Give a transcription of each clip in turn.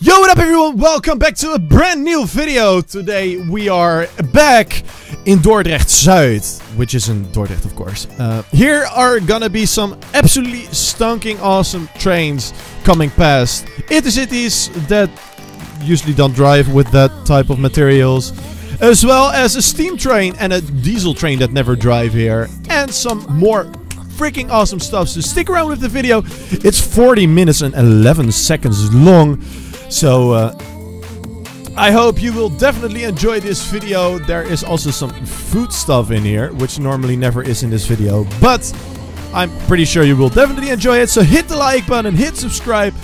Yo, what up everyone? Welcome back to a brand new video. Today we are back in Dordrecht Zuid, which is in Dordrecht of course. Uh, here are gonna be some absolutely stunking awesome trains coming past. Intercities that usually don't drive with that type of materials. As well as a steam train and a diesel train that never drive here. And some more freaking awesome stuff. So stick around with the video. It's 40 minutes and 11 seconds long. So uh, I hope you will definitely enjoy this video. There is also some food stuff in here, which normally never is in this video. But I'm pretty sure you will definitely enjoy it. So hit the like button, hit subscribe,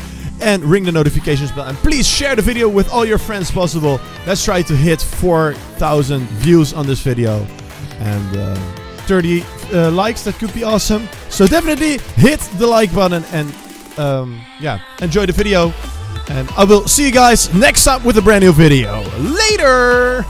and ring the notifications bell. And please share the video with all your friends possible. Let's try to hit 4,000 views on this video. And uh, 30 uh, likes, that could be awesome. So definitely hit the like button and um, yeah, enjoy the video. And I will see you guys next time with a brand new video. Later!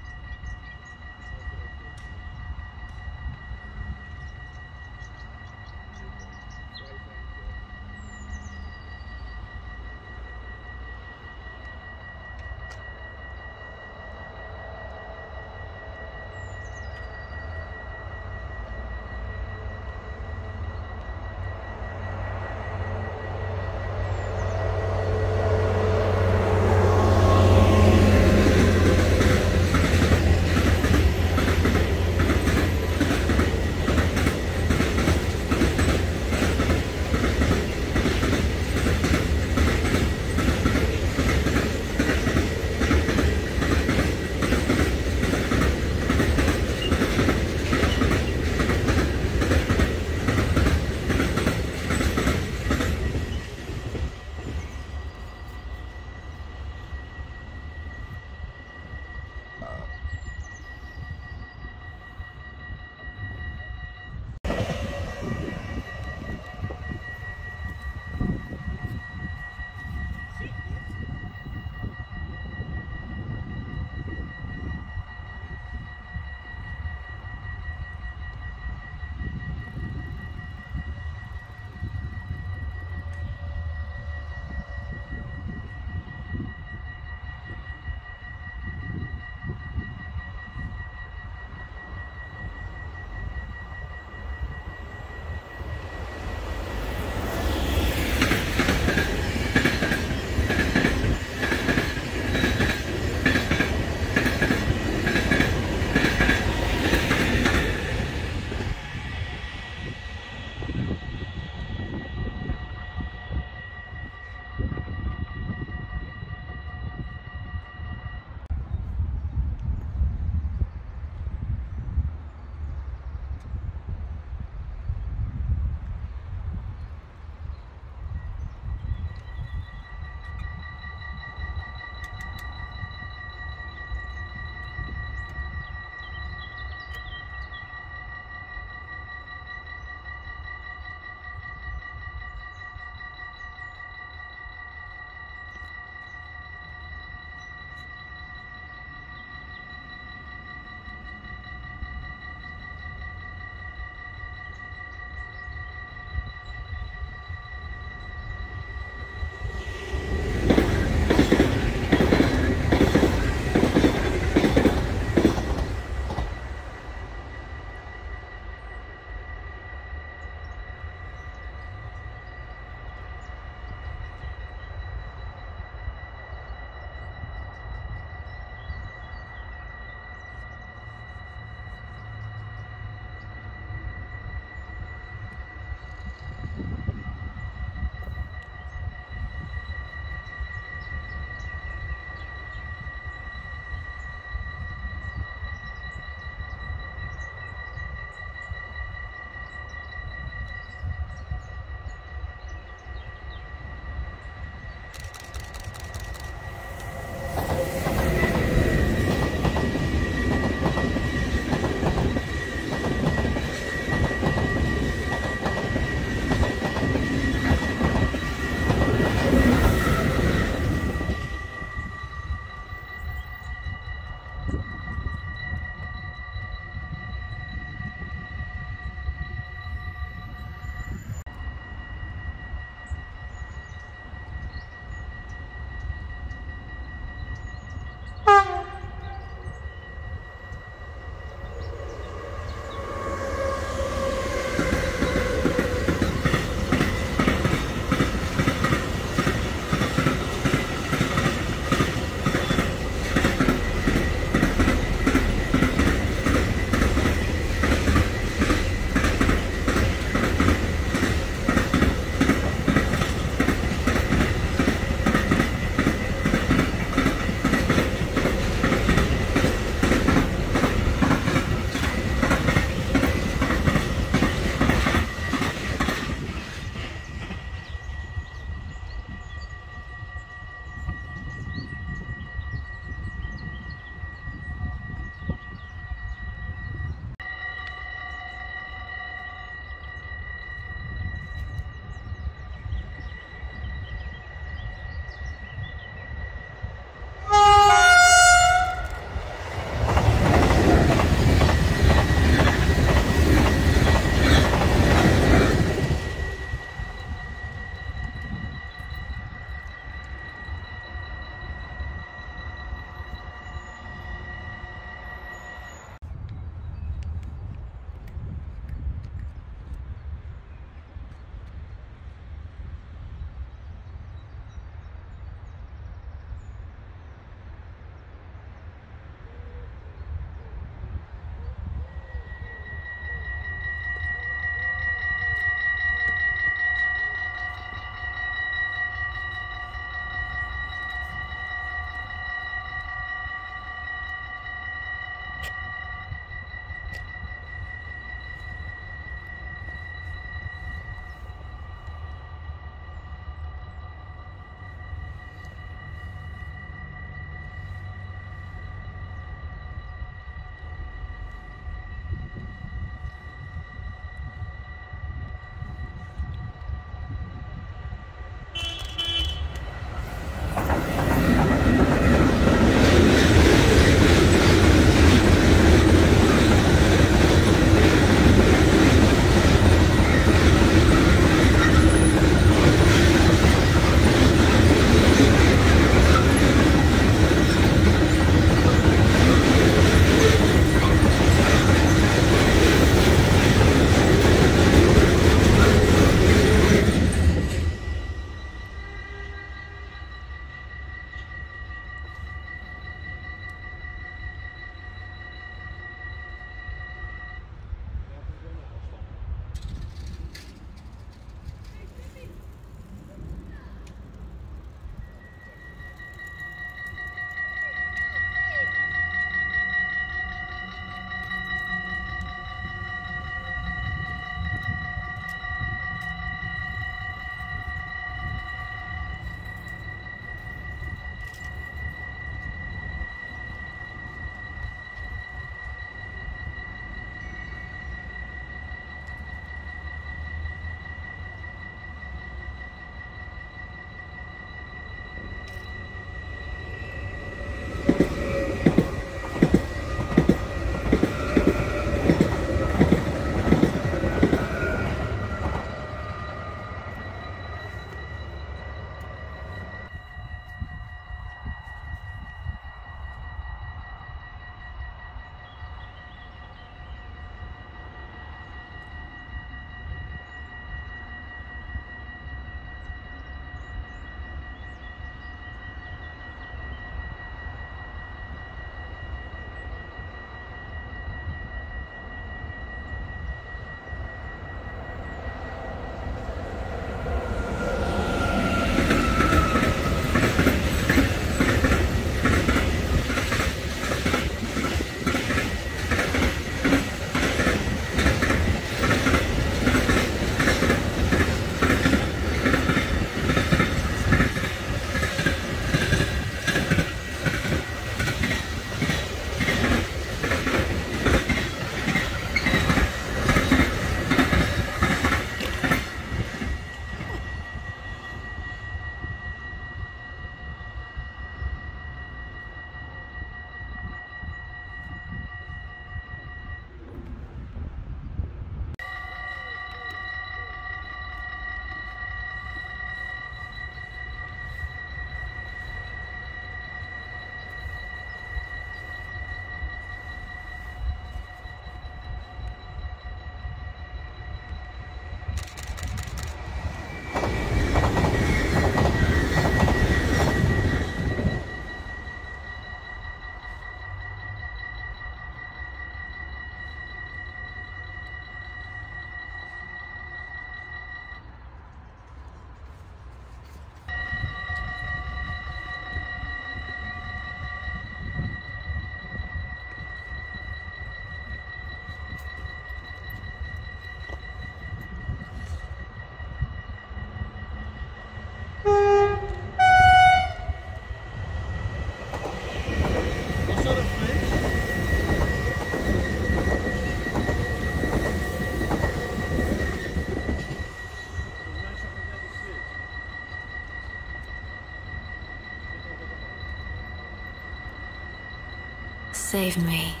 save me.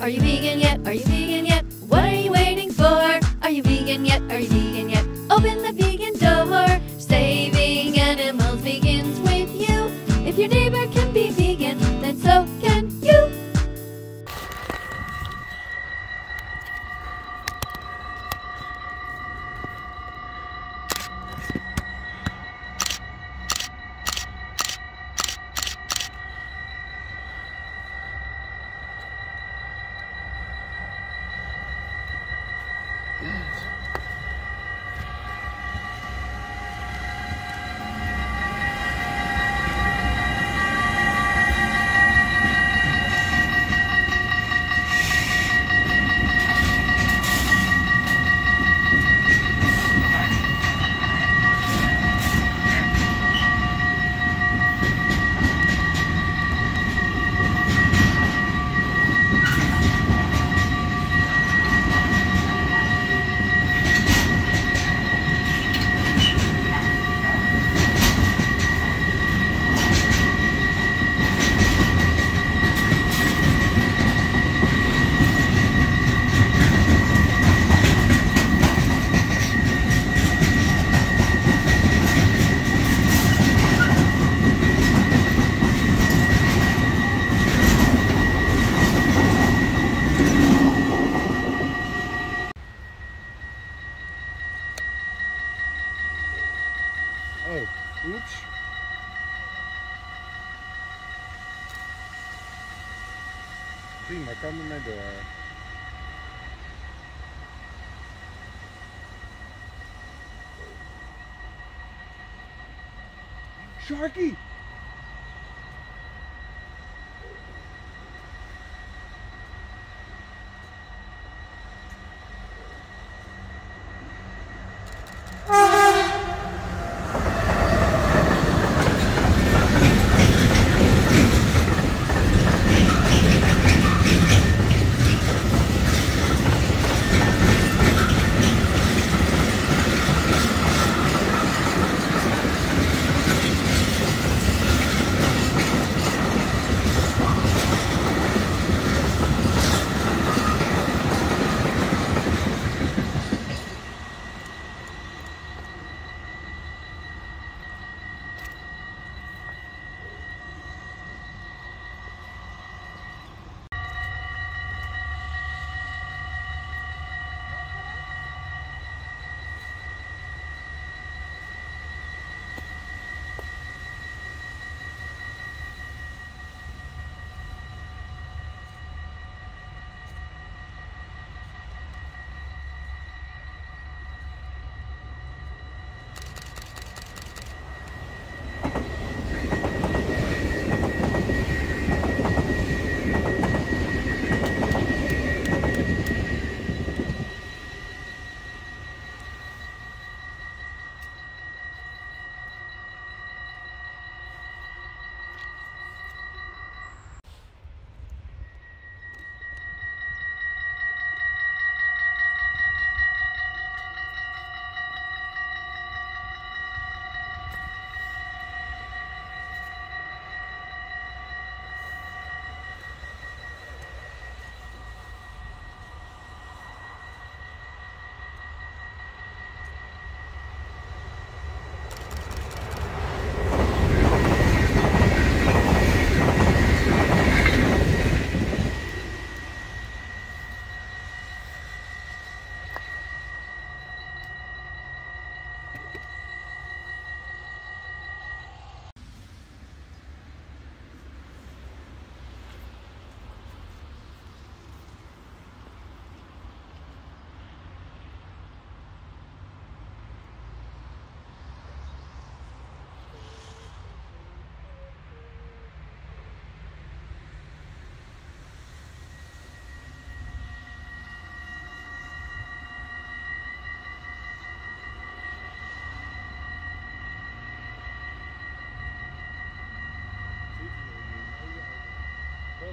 Are you vegan yet? Are you vegan yet? What are you waiting for? Are you vegan yet? Are you vegan yet? Open the.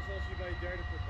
zelfs bij het derde.